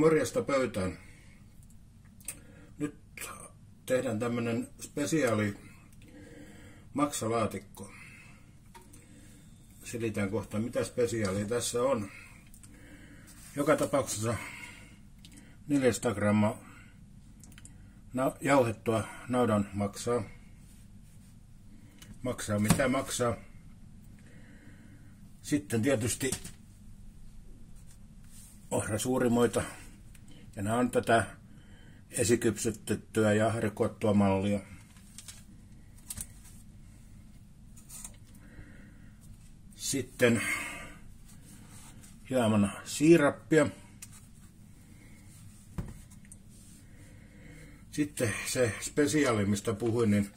Morjesta pöytään. Nyt tehdään tämmönen spesiaali maksalaatikko. Selitän kohta, mitä spesiaalia tässä on. Joka tapauksessa 400 grammaa jauhettua naudan maksaa. Maksaa mitä maksaa. Sitten tietysti ohrasuurimoita. Ja nämä on tätä esikypsytettyä ja rikottua mallia. Sitten hieman siirappia. Sitten se spesiaali, mistä puhuin, niin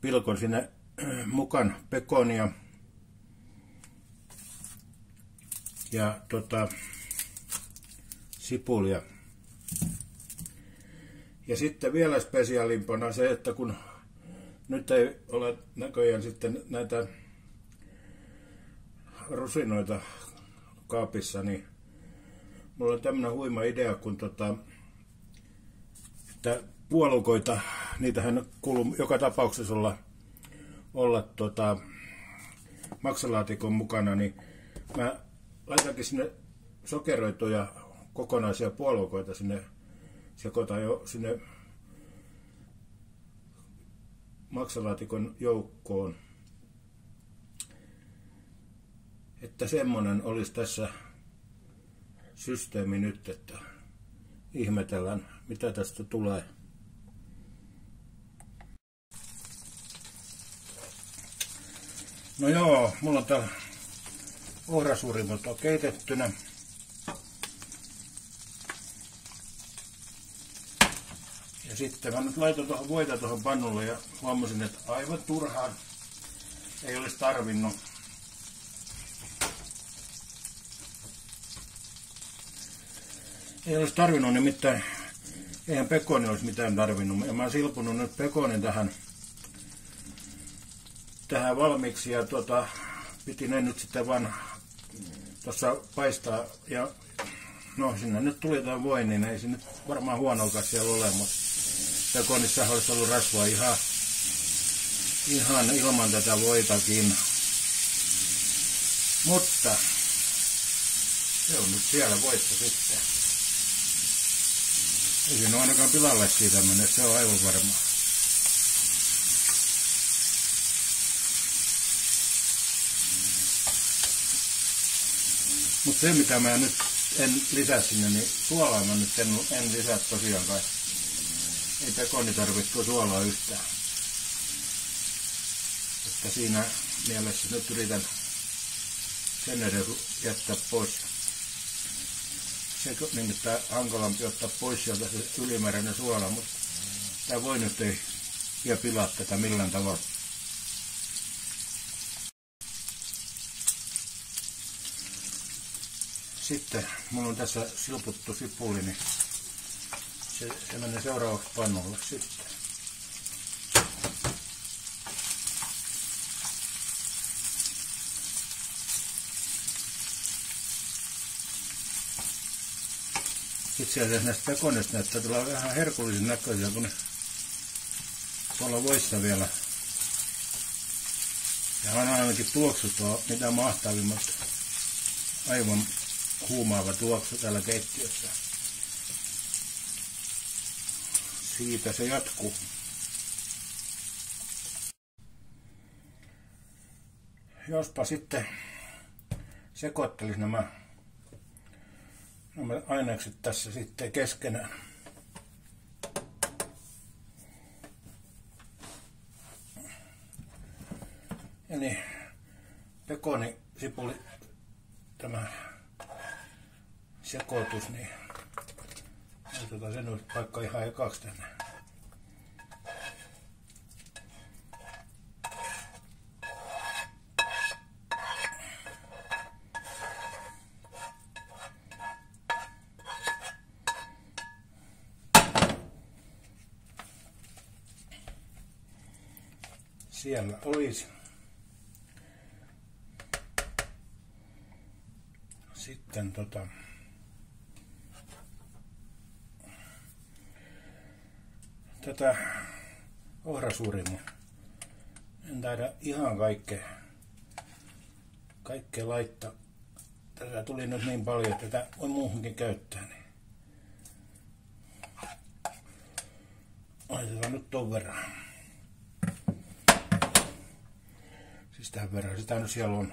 pilkon sinne mukaan pekonia ja tota, sipulia. Ja sitten vielä spesiaalimpana se, että kun nyt ei ole näköjään sitten näitä rusinoita kaapissa, niin mulla on tämmöinen huima idea, kun tota, että puolukoita, niitähän kuuluu joka tapauksessa olla, olla tota, maksalaatikon mukana, niin mä laitankin sinne sokeroituja kokonaisia puolukoita sinne, sekoitan jo sinne maksalaatikon joukkoon. Että semmonen olisi tässä systeemi nyt, että ihmetellään mitä tästä tulee. No joo, mulla on täällä ohrasuurimot on keitettynä. Ja sitten mä nyt laitoin tuohon voita tuohon pannulle ja huomasin, että aivan turhaan ei olisi tarvinnut. Ei olisi tarvinnut nimittäin, eihän pekoni olisi mitään tarvinnut. Ja mä oon silpunut nyt pekonin tähän, tähän valmiiksi ja tuota, piti ne nyt sitten vaan tuossa paistaa ja no sinne nyt tuli jotain voi, niin ei se nyt varmaan huonolkaan siellä ole, mutta pekonissa olisi ollut rasvaa ihan, ihan ilman tätä voitakin. Mutta se on nyt siellä voitto sitten. Ei siinä ainakaan pilalle siitä mene, se on aivan varmaa. Mutta se mitä mä nyt en lisää sinne, niin suolaa mä nyt en, en lisää tosiaankaan. Ei pekoni tarvitse suolaa yhtään. Että siinä mielessä nyt yritän sen edes jättää pois. Se nimittäin hankalampi ottaa pois sieltä se ylimääräinen suola, mutta tämä voi nyt ei ja pilaa tätä millään tavalla. Sitten mulla on tässä silputtu sipuli, niin se, se menee seuraavaksi pannulle sitten. Itse asiassa näistä pekonista näyttää tulla vähän herkullisen näköisiä, kun ne tuolla voissa vielä. Ja on ainakin tuoksut on mitä mahtavimmat aivan huumaava tuoksu täällä keittiössä. Siitä se jatkuu. Jospa sitten sekoittelisi nämä, nämä ainekset tässä sitten keskenään. Eli pekoni, sipuli, tämä sekoitus, niin otetaan sen nyt vaikka ihan ekaksi tänne. Siellä olisi. Sitten tota, tätä ohrasuurimu. En taida ihan kaikkea, kaikkea laittaa. Tätä tuli nyt niin paljon, että tätä voi muuhunkin käyttää. Niin. Laitetaan nyt ton verran. Siis tähän verran. Sitä nyt siellä on.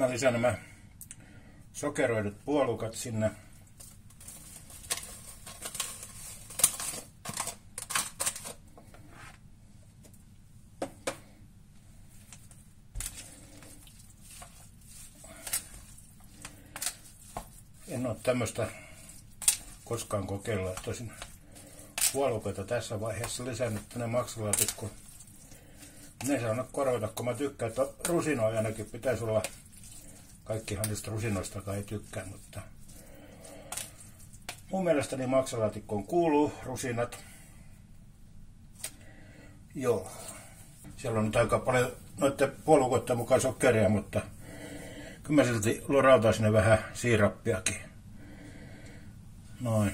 Mä lisään nämä sokeroidut puolukat sinne. En ole tämmöistä koskaan kokeilla. Tosin puolukoita tässä vaiheessa lisännyt tänne maksalaatikkoon. Ne saa korvata, kun mä tykkään, että rusinoja ainakin pitäisi olla Kaikkihan niistä rusinoistakaan ei tykkää, mutta mun mielestäni maksalaatikkoon kuuluu rusinat. Joo. Siellä on nyt aika paljon noiden puolukoiden mukaan sokeria, mutta kyllä mä silti lorautan sinne vähän siirappiakin. Noin.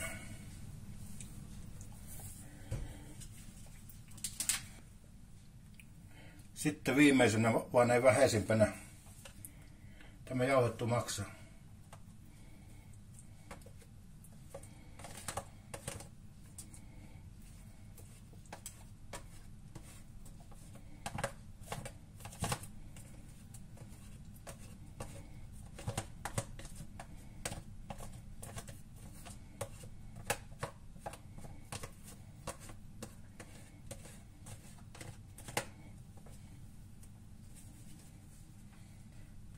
Sitten viimeisenä, vaan ei vähäisimpänä, Tämä jauhettu maksaa.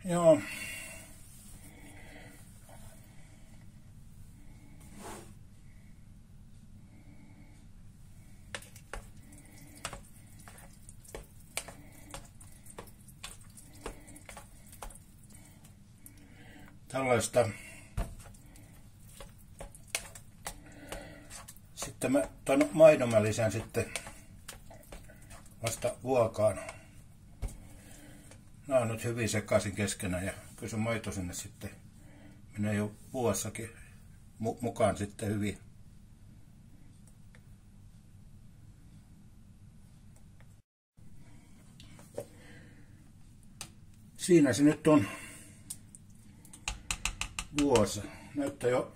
Joo. Tällaista. Sitten mä ton maidon mä lisään sitten vasta vuokaan. Nämä on nyt hyvin sekaisin keskenään ja kyllä se maito sinne sitten menee jo vuossakin mukaan sitten hyvin. Siinä se nyt on vuosi. Näyttää jo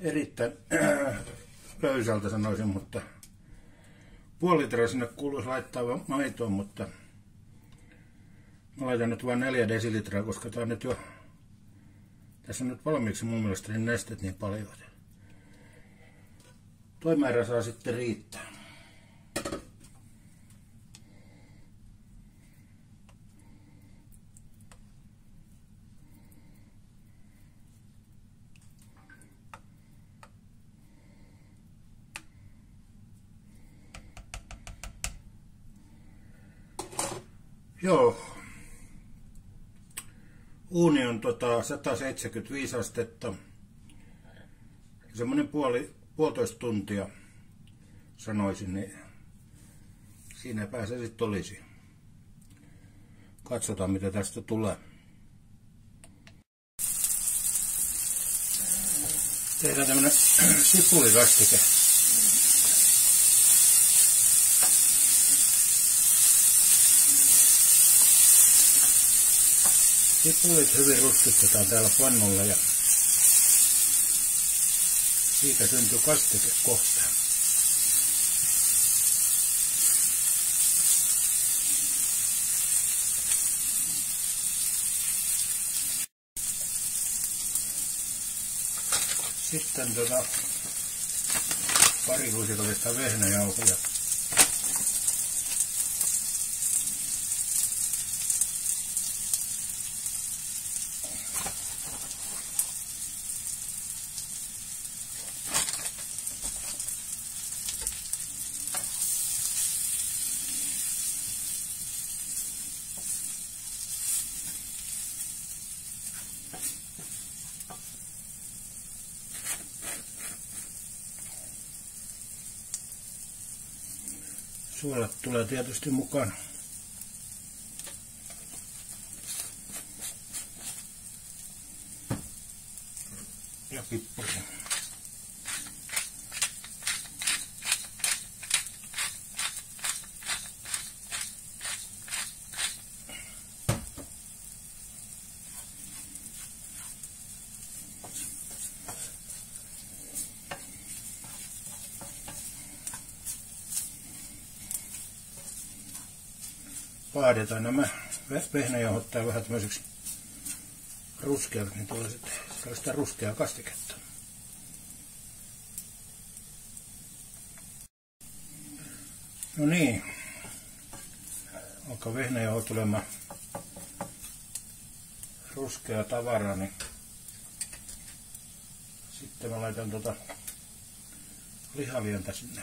erittäin löysältä sanoisin, mutta puoli litraa sinne kuuluisi laittaa maitoon, mutta Mä laitan nyt vain 4 desilitraa, koska tää on nyt jo... Tässä on nyt valmiiksi mun mielestä niin nestet niin paljon. Toi määrä saa sitten riittää. Joo, Uuni on tota 175 astetta. Semmoinen puoli, puolitoista tuntia sanoisin, niin siinä pääsee sitten olisi. Katsotaan mitä tästä tulee. Tehdään tämmönen sipulikastike. Sipulit hyvin ruskistetaan täällä pannulla ja siitä syntyy kastike kohta. Sitten tota pari lusikallista vehnäjauhoja. Suolat tulee tietysti mukaan. Ja pippuri. Paadetaan nämä vehnäjauhot tai vähän tämmöiseksi ruskeaksi, niin tulee sitten sellaista ruskeaa kastiketta. No niin, alkaa vehnäjauho tulemaan ruskea tavara, niin sitten mä laitan tota lihavientä sinne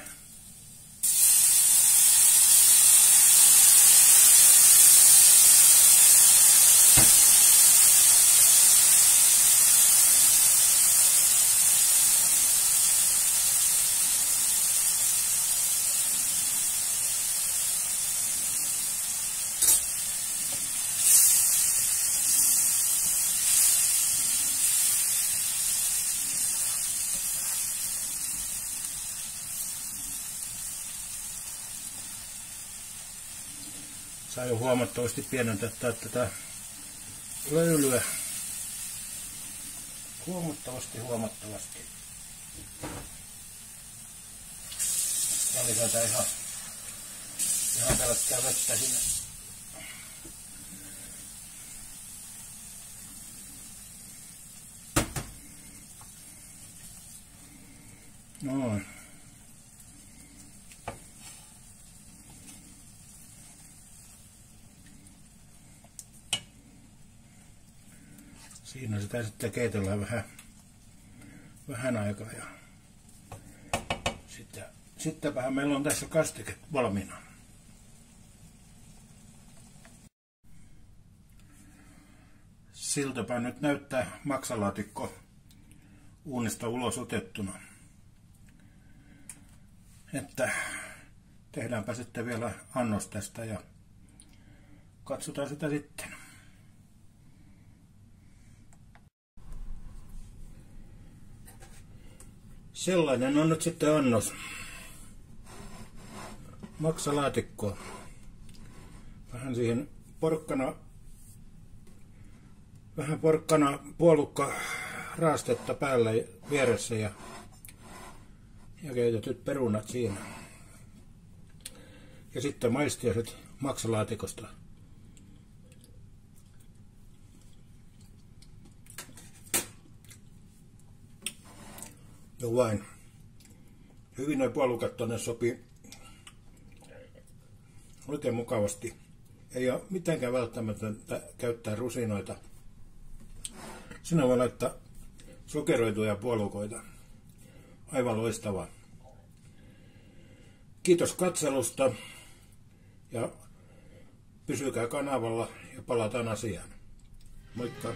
saa jo huomattavasti pienentää tätä löylyä. Huomattavasti, huomattavasti. Ja lisätä ihan, ihan pelkkää vettä sinne. Noin. Siinä sitä sitten keitellään vähän, vähän aikaa. Ja sitten, sittenpähän meillä on tässä kastike valmiina. Siltäpä nyt näyttää maksalaatikko uunista ulos otettuna. Että tehdäänpä sitten vielä annos tästä ja katsotaan sitä sitten. Sellainen on nyt sitten annos. Maksalaatikko. Vähän siihen porkkana, vähän porkkana puolukka raastetta päällä vieressä ja, ja keitetyt perunat siinä. Ja sitten maistiaiset maksalaatikosta. Jo vain. Hyvin noin puolukat tonne sopii oikein mukavasti. Ei ole mitenkään välttämätöntä käyttää rusinoita. Sinä voi laittaa sokeroituja puolukoita. Aivan loistavaa. Kiitos katselusta ja pysykää kanavalla ja palataan asiaan. Moikka!